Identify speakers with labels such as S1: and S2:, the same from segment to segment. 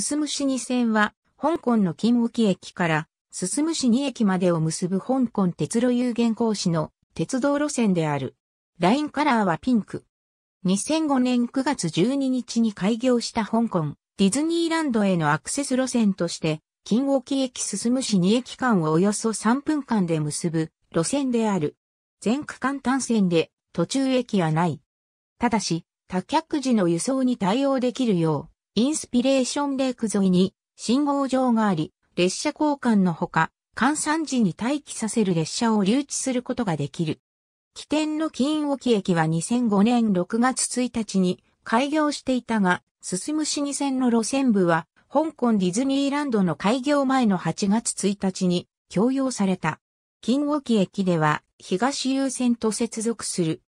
S1: 進む市2線は、香港の金沖駅から進む市2駅までを結ぶ香港鉄路有限公司の鉄道路線である。ラインカラーはピンク。2005年9月12日に開業した香港ディズニーランドへのアクセス路線として、金沖駅進む市2駅間をおよそ3分間で結ぶ路線である。全区間単線で途中駅はない。ただし、多客時の輸送に対応できるよう、インスピレーションレーク沿いに信号場があり、列車交換のほか、換算時に待機させる列車を留置することができる。起点の金沖駅は2005年6月1日に開業していたが、進む市2線の路線部は、香港ディズニーランドの開業前の8月1日に供用された。金沖駅では、東優線と接続する。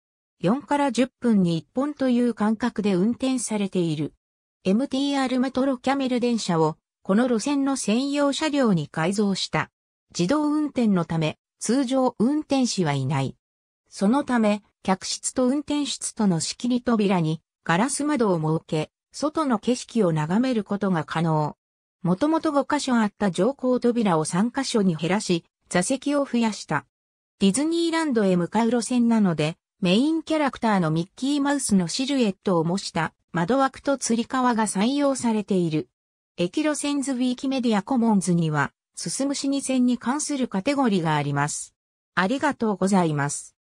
S1: 4から10分に1本という間隔で運転されている。MTR メトロキャメル電車を、この路線の専用車両に改造した。自動運転のため、通常運転士はいない。そのため、客室と運転室との仕切り扉にガラス窓を設け、外の景色を眺めることが可能。もともと5箇所あった乗降扉を3箇所に減らし、座席を増やした。ディズニーランドへ向かう路線なので、メインキャラクターのミッキーマウスのシルエットを模した窓枠と吊り革が採用されている。駅路線図ウィーキメディアコモンズには、進む死に線に関するカテゴリーがあります。ありがとうございます。